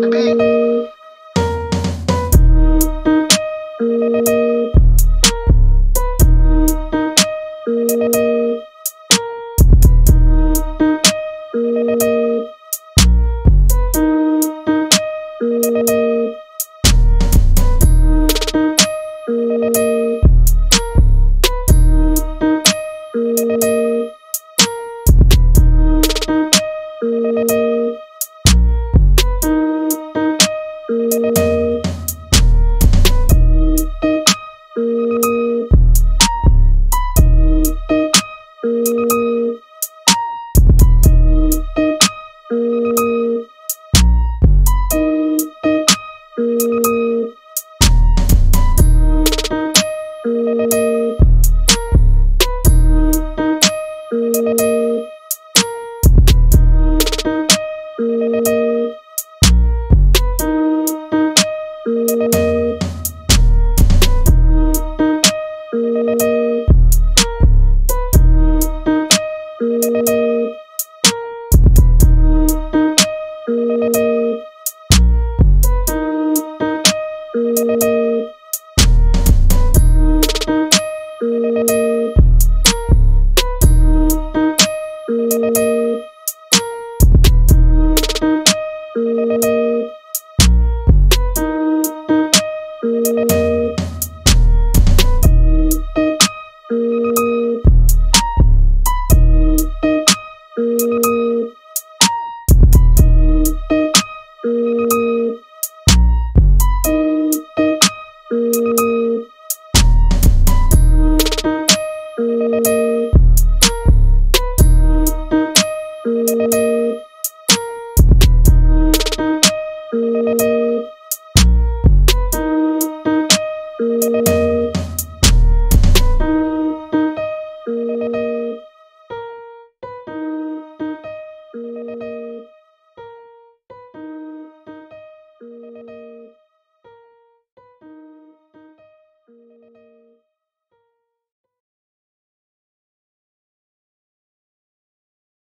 the beat.